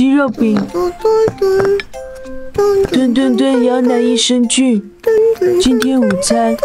鸡肉饼，吨吨吨羊奶益生菌，今天午餐。